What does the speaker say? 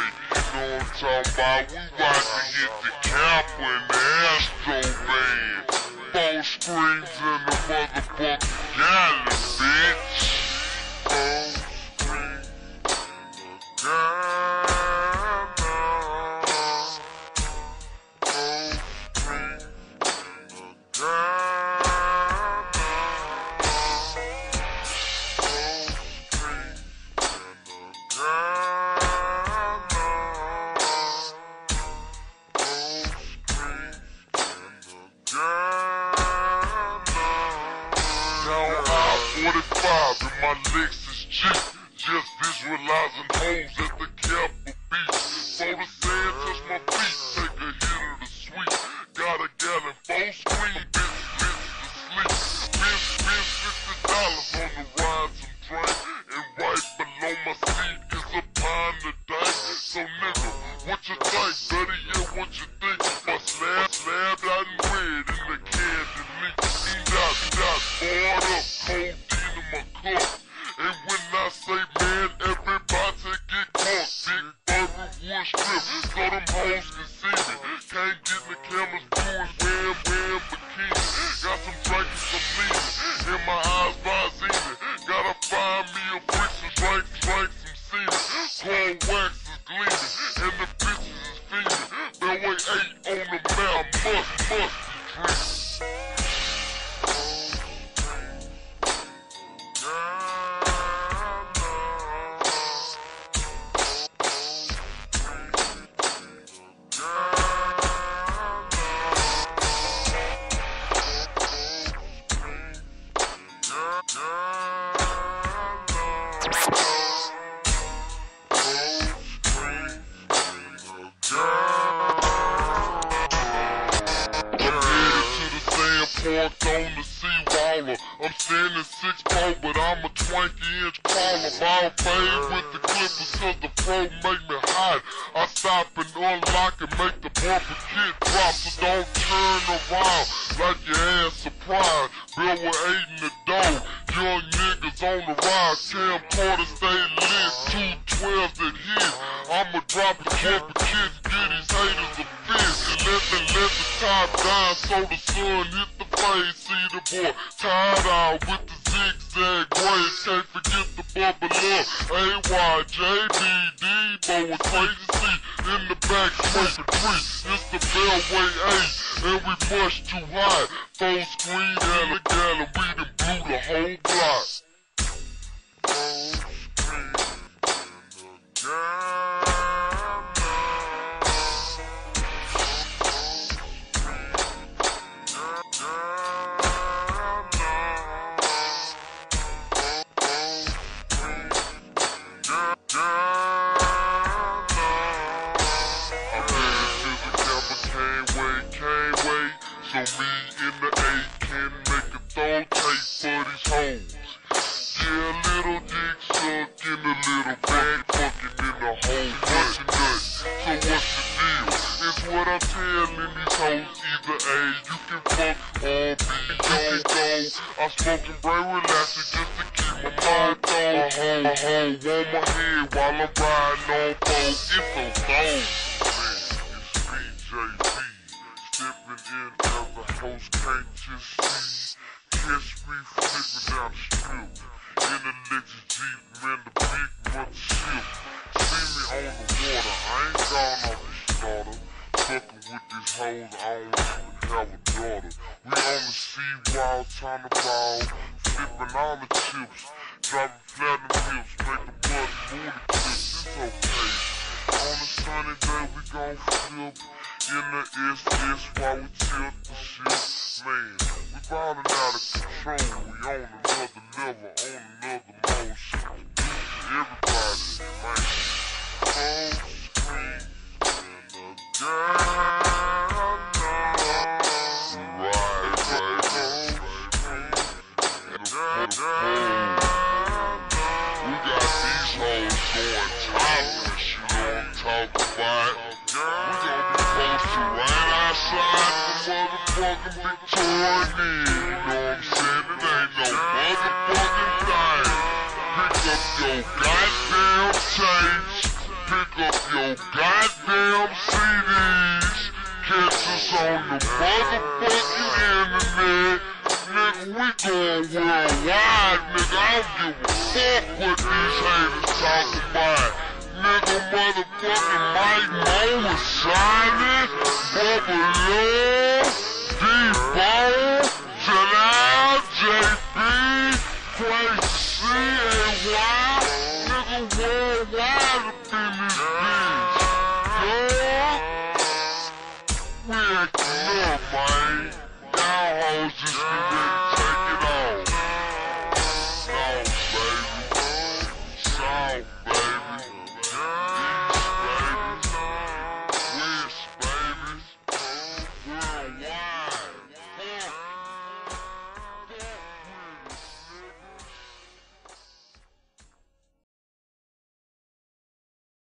right. You know what I'm talking about? We about to hit the Kappa and the Astro Van. Four screens in the I-45 in my Lexus Jeep, just visualizing hoes at the Kappa Beach. The burger, wood strip, so them hoes can me. Can't get the cameras doing wham, wham, bikini. Got some drink and some lean. In my eyes, Visine. On the seawaller. I'm standing six four, but I'm a 20 inch crawler. Ball fade with the clippers, cause the pro make me hot. I stop and unlock and make the bumper kit drop, so don't turn around like your ass surprised. Bill with eight in the dough. Young niggas on the ride. Cam Porter stay lit. Two twelves that hit. I'ma drop a bumper kit, get these haters a fit. Let the, let the top down so the sun hit See the boy tied out with the zigzag grade. Can't forget the bubble up. AYJB Debo with crazy C in the back smoking tree. It's the Beltway 8 and we much too hot. Full screen gallon gallon, we done blew the whole block. So me in the A can make a throw tape for these hoes. Yeah, little dick suck in a little bag, fucking in the hole, bunch of nuts. So what's the deal? It's what I'm telling these hoes. Either A, you can fuck, or B, you can go. I'm smoking brain relaxer just to keep my mind on. A hoe, a hoe, on my head while I'm riding on foes. It's so cold. Man, it's BJB. Stepping in a can't just see. Me strip. In the Jeep, man, the big mothership. See me on the water, I ain't gone off the slaughter. Fucking with these hoes, I don't even have a daughter. We on the sea wild, trying to ball. Flipping all the chips. Dropping flat in the hips, make the bus booty clips. It's okay. On a sunny day, we gon' flip in the SS while we tilt the shit. Man, we ballin' out of control. We on another level, on another motion. Everybody, man. Full screen in the girl. Right. We got these hoes going topless, you know I'm talking about. Motherfucking Victoria, you know I'm saying? It ain't no motherfucking. Pick up your goddamn pick up your goddamn CDs. Catch us on the motherfucking internet. Nigga, we going worldwide, nigga. I don't give a fuck what these haters talk about motherfucking Mike Mo was shining, Bubba Love, D-Bone, Jalal, JB, Quay C-A-Y, nigga worldwide up in this bitch, dog. We acting up, man. Hoes just be